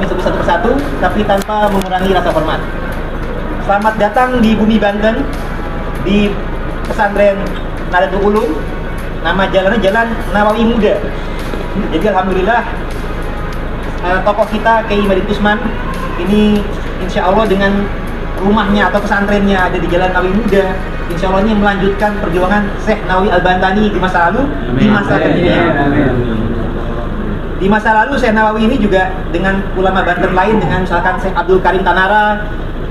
kami sebut satu persatu, tapi tanpa mengurangi rasa hormat. Selamat datang di bumi Banten, di pesantren Nadatul Ulum. Nama jalannya Jalan Nawawi Muda. Jadi alhamdulillah eh, tokoh kita Kiai Madin Usman ini insya Allah dengan rumahnya atau pesantrennya ada di Jalan Nawawi Muda insya Allah ini melanjutkan perjuangan Syekh Nawawi Al-Bantani di masa lalu di masa kekinian di masa lalu Syekh Nawawi ini juga dengan ulama Banten lain dengan misalkan Syekh Abdul Karim Tanara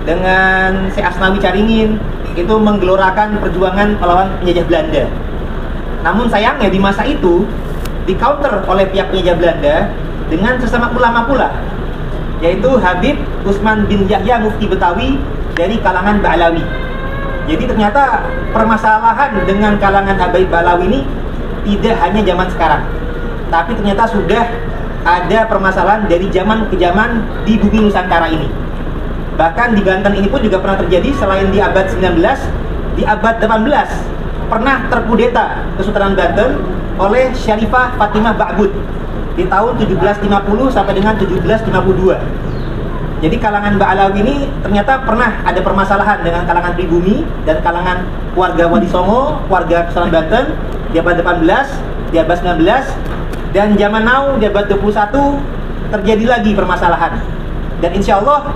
dengan Syekh Asnawi Caringin itu menggelorakan perjuangan melawan penjajah Belanda. Namun sayangnya di masa itu di counter oleh pihak penjajah Belanda dengan sesama ulama pula yaitu Habib Usman bin Yahya Mufti Betawi dari kalangan Ba'alawi jadi ternyata permasalahan dengan kalangan Habib Ba'alawi ini tidak hanya zaman sekarang tapi ternyata sudah ada permasalahan dari zaman ke zaman di bumi Nusantara ini. Bahkan di Banten ini pun juga pernah terjadi selain di abad 19 di abad 18 pernah terkudeta Kesultanan Banten oleh Syarifah Fatimah Ba'bud di tahun 1750 sampai dengan 1752 jadi kalangan Ba'alawi ini ternyata pernah ada permasalahan dengan kalangan pribumi dan kalangan warga Wadi Songo, warga Kesultanan Banten di abad 18, di abad 19 dan zaman now abad 21 terjadi lagi permasalahan. Dan insya Allah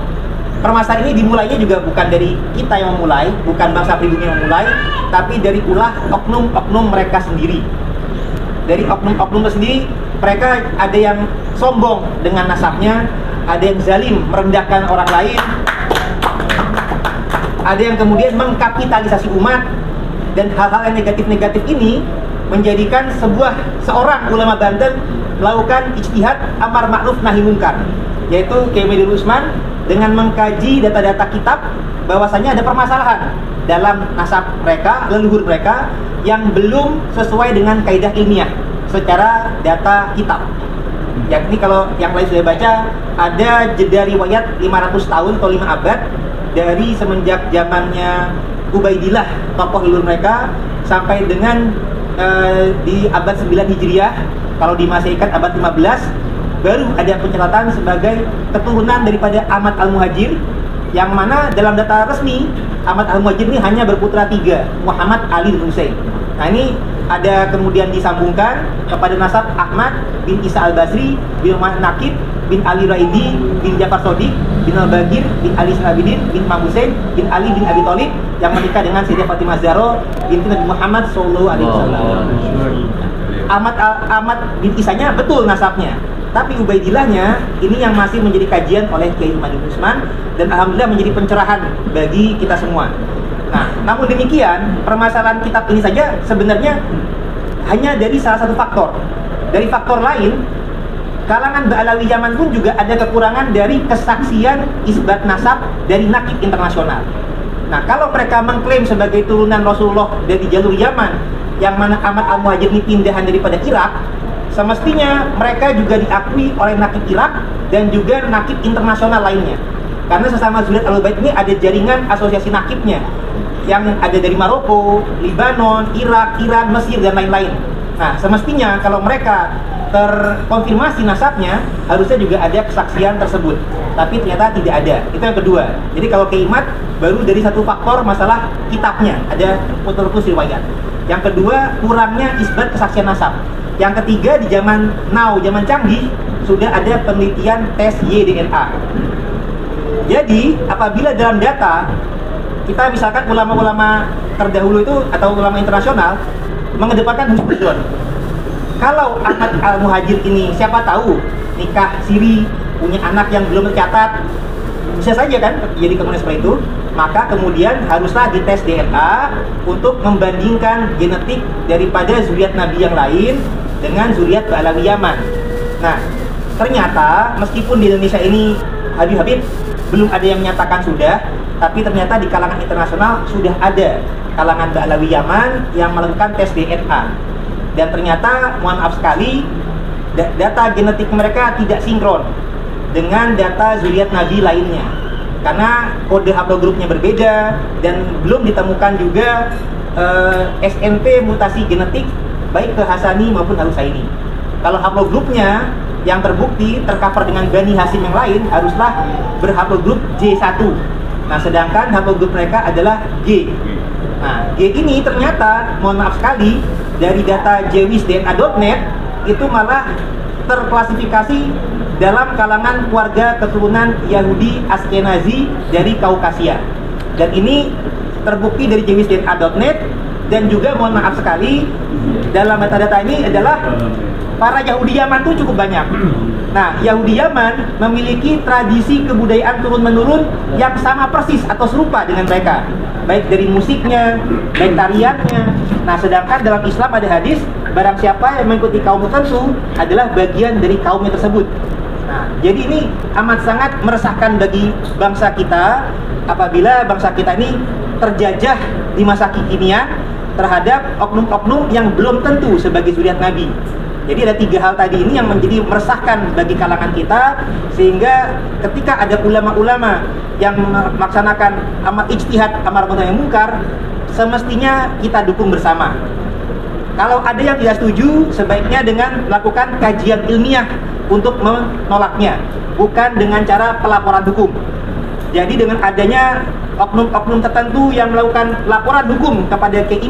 permasalahan ini dimulainya juga bukan dari kita yang memulai bukan bangsa pribumi yang memulai tapi dari ulah oknum-oknum mereka sendiri. Dari oknum-oknum sendiri mereka ada yang sombong dengan nasabnya ada yang zalim merendahkan orang lain ada yang kemudian mengkapitalisasi umat dan hal-hal yang negatif-negatif ini menjadikan sebuah seorang ulama Banten melakukan ijtihad amar ma'ruf nahi munkar yaitu Kiai Usman dengan mengkaji data-data kitab bahwasanya ada permasalahan dalam nasab mereka, leluhur mereka yang belum sesuai dengan kaidah ilmiah secara data kitab. Yakni kalau yang lain sudah baca ada jeda riwayat 500 tahun atau 5 abad dari semenjak zamannya Ubaidillah tokoh leluhur mereka sampai dengan uh, di abad 9 Hijriah. Kalau di Masehikan abad 15 baru ada pencatatan sebagai keturunan daripada Ahmad Al-Muhajir yang mana dalam data resmi Ahmad Al-Muhajir ini hanya berputra tiga Muhammad Ali bin Husain nah ini ada kemudian disambungkan kepada nasab Ahmad bin Isa Al-Basri bin Muhammad Nakib bin Ali Raidi bin Jafar Sodik bin Al-Bagir bin Ali Salabidin bin Imam Hussein bin Ali bin Abi Thalib yang menikah dengan Sayyidah Fatimah Zahra binti Nabi Muhammad Sallallahu Alaihi Wasallam. Ahmad Ahmad bin Isanya betul nasabnya, tapi Ubaidillahnya ini yang masih menjadi kajian oleh Kiai Umar Usman dan alhamdulillah menjadi pencerahan bagi kita semua. Nah, namun demikian, permasalahan kitab ini saja sebenarnya hanya dari salah satu faktor. Dari faktor lain, kalangan Ba'alawi zaman pun juga ada kekurangan dari kesaksian isbat nasab dari nakib internasional. Nah, kalau mereka mengklaim sebagai turunan Rasulullah dari jalur Yaman, yang mana Ahmad Al-Muhajir ini pindahan daripada Irak, semestinya mereka juga diakui oleh nakib Irak dan juga nakib internasional lainnya. Karena sesama Zuliat Al-Bait ini ada jaringan asosiasi nakibnya yang ada dari Maroko, Libanon, Irak, Iran, Mesir dan lain-lain. Nah, semestinya kalau mereka terkonfirmasi nasabnya, harusnya juga ada kesaksian tersebut. Tapi ternyata tidak ada. Itu yang kedua. Jadi kalau keimat baru dari satu faktor masalah kitabnya, ada putus riwayat. Yang kedua, kurangnya isbat kesaksian nasab. Yang ketiga di zaman now, zaman canggih sudah ada penelitian tes YDNA. Jadi, apabila dalam data kita misalkan ulama-ulama terdahulu itu atau ulama internasional mengedepankan husnuzon. Kalau Ahmad Al Muhajir ini siapa tahu nikah siri punya anak yang belum tercatat bisa saja kan jadi kemudian seperti itu maka kemudian haruslah dites DNA untuk membandingkan genetik daripada zuriat Nabi yang lain dengan zuriat Ba'alawi Yaman. Nah, ternyata meskipun di Indonesia ini Habib-Habib belum ada yang menyatakan sudah, tapi ternyata di kalangan internasional sudah ada kalangan Ba'alawi Yaman yang melakukan tes DNA. Dan ternyata, mohon maaf sekali, data genetik mereka tidak sinkron dengan data zuriat Nabi lainnya. Karena kode haplogrupnya berbeda dan belum ditemukan juga eh, SNP mutasi genetik baik ke Hasani maupun Al Husaini. Kalau haplogrupnya yang terbukti tercover dengan Bani Hasim yang lain haruslah berhaplogrup J1. Nah, sedangkan haplogrup mereka adalah G. Nah, ini ternyata, mohon maaf sekali, dari data jewisdna.net itu malah terklasifikasi dalam kalangan keluarga keturunan Yahudi Askenazi dari Kaukasia. Dan ini terbukti dari jewisdna.net dan juga mohon maaf sekali dalam metadata ini adalah para Yahudi Yaman itu cukup banyak. Nah, Yahudi Yaman memiliki tradisi kebudayaan turun-menurun yang sama persis atau serupa dengan mereka. Baik dari musiknya, baik tariannya. Nah, sedangkan dalam Islam ada hadis, barang siapa yang mengikuti kaum tertentu adalah bagian dari kaumnya tersebut. Nah, jadi ini amat sangat meresahkan bagi bangsa kita apabila bangsa kita ini terjajah di masa kekinian terhadap oknum-oknum yang belum tentu sebagai suriat Nabi. Jadi ada tiga hal tadi ini yang menjadi meresahkan bagi kalangan kita sehingga ketika ada ulama-ulama yang melaksanakan amal ijtihad amar ma'ruf nahi mungkar semestinya kita dukung bersama. Kalau ada yang tidak setuju sebaiknya dengan melakukan kajian ilmiah untuk menolaknya bukan dengan cara pelaporan hukum. Jadi dengan adanya oknum-oknum tertentu yang melakukan laporan hukum kepada Kiai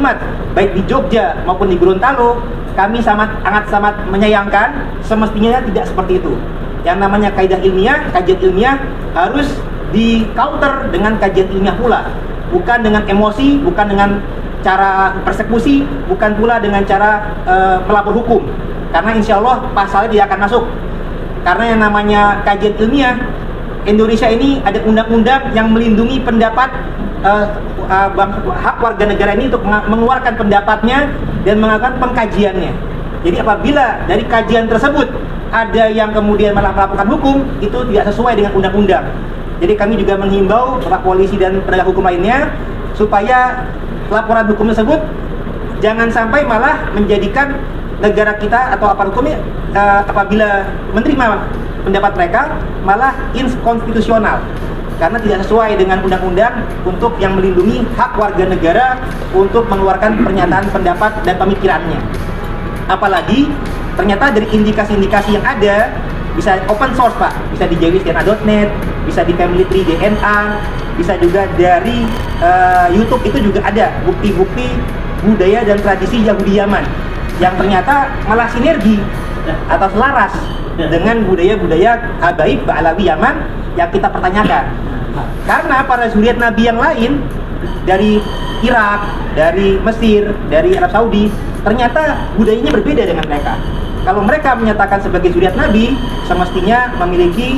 baik di Jogja maupun di Gorontalo kami sangat sangat sangat menyayangkan semestinya tidak seperti itu. Yang namanya kaidah ilmiah kajian ilmiah harus di counter dengan kajian ilmiah pula. Bukan dengan emosi bukan dengan cara persekusi bukan pula dengan cara uh, melapor hukum. Karena insya Allah pasalnya tidak akan masuk. Karena yang namanya kajian ilmiah Indonesia ini ada undang-undang yang melindungi pendapat uh, uh, hak warga negara ini untuk mengeluarkan pendapatnya dan melakukan pengkajiannya. Jadi apabila dari kajian tersebut ada yang kemudian melakukan hukum, itu tidak sesuai dengan undang-undang. Jadi kami juga menghimbau Bapak polisi dan penegak hukum lainnya supaya laporan hukum tersebut jangan sampai malah menjadikan negara kita atau apa hukumnya uh, apabila menerima pendapat mereka malah inkonstitusional. Karena tidak sesuai dengan undang-undang untuk yang melindungi hak warga negara untuk mengeluarkan pernyataan pendapat dan pemikirannya. Apalagi ternyata dari indikasi-indikasi yang ada bisa open source pak, bisa di jawisdna.net, bisa di Family Tree DNA, bisa juga dari uh, YouTube itu juga ada bukti-bukti budaya dan tradisi Yahudi Yaman yang ternyata malah sinergi atau selaras dengan budaya-budaya Habaib Ba'alawi Yaman yang kita pertanyakan. Karena para zuriat Nabi yang lain dari Irak, dari Mesir, dari Arab Saudi, ternyata budayanya berbeda dengan mereka. Kalau mereka menyatakan sebagai zuriat Nabi, semestinya memiliki